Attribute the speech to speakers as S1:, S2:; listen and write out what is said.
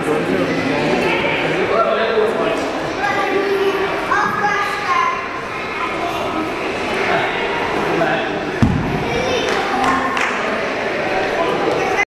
S1: く存じ